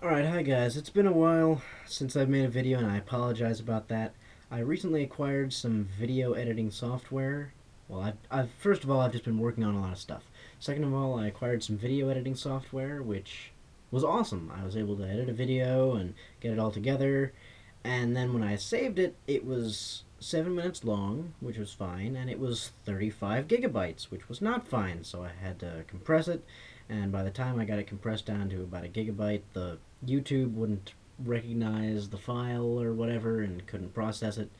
Alright, hi guys. It's been a while since I've made a video and I apologize about that. I recently acquired some video editing software. Well, I've, I've, first of all, I've just been working on a lot of stuff. Second of all, I acquired some video editing software, which was awesome. I was able to edit a video and get it all together. And then when I saved it, it was 7 minutes long, which was fine, and it was 35 gigabytes, which was not fine, so I had to compress it. And by the time I got it compressed down to about a gigabyte, the YouTube wouldn't recognize the file or whatever and couldn't process it.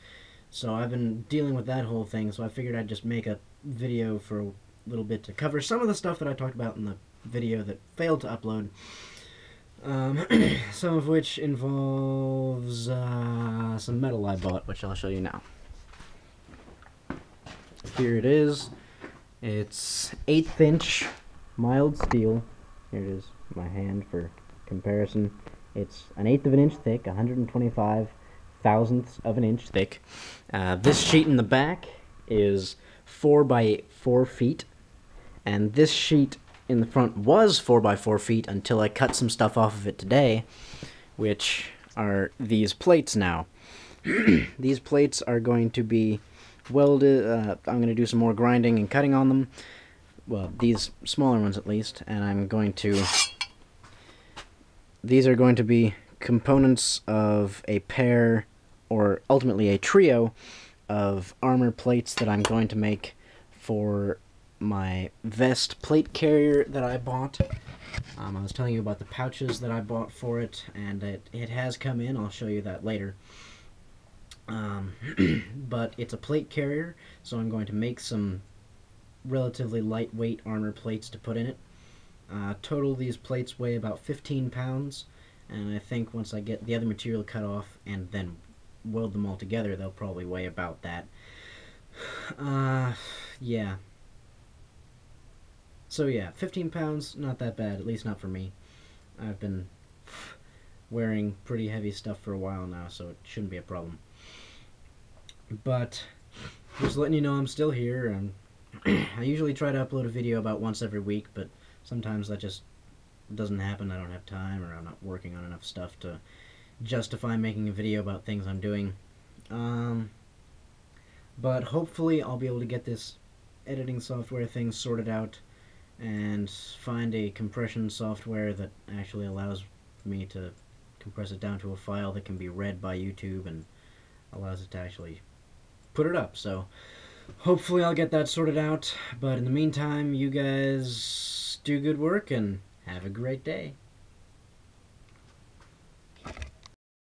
So I've been dealing with that whole thing, so I figured I'd just make a video for a little bit to cover some of the stuff that I talked about in the video that failed to upload. Um, some of which involves uh, some metal I bought, which I'll show you now. Here it is. It's eighth inch mild steel. Here it is, my hand for comparison. It's an eighth of an inch thick, 125 thousandths of an inch thick. Uh, this sheet in the back is four by four feet, and this sheet in the front was four by four feet until I cut some stuff off of it today, which are these plates now. these plates are going to be welded. Uh, I'm going to do some more grinding and cutting on them. Well, these smaller ones at least, and I'm going to these are going to be components of a pair, or ultimately a trio, of armor plates that I'm going to make for my vest plate carrier that I bought. Um, I was telling you about the pouches that I bought for it, and it, it has come in. I'll show you that later. Um, but it's a plate carrier, so I'm going to make some relatively lightweight armor plates to put in it. Uh, total, these plates weigh about 15 pounds, and I think once I get the other material cut off and then weld them all together, they'll probably weigh about that. Uh, yeah. So yeah, 15 pounds, not that bad, at least not for me. I've been wearing pretty heavy stuff for a while now, so it shouldn't be a problem. But, just letting you know I'm still here. and I usually try to upload a video about once every week, but sometimes that just doesn't happen. I don't have time or I'm not working on enough stuff to justify making a video about things I'm doing. Um, but hopefully I'll be able to get this editing software thing sorted out and find a compression software that actually allows me to compress it down to a file that can be read by YouTube and allows it to actually put it up. So hopefully I'll get that sorted out. But in the meantime, you guys do good work and have a great day.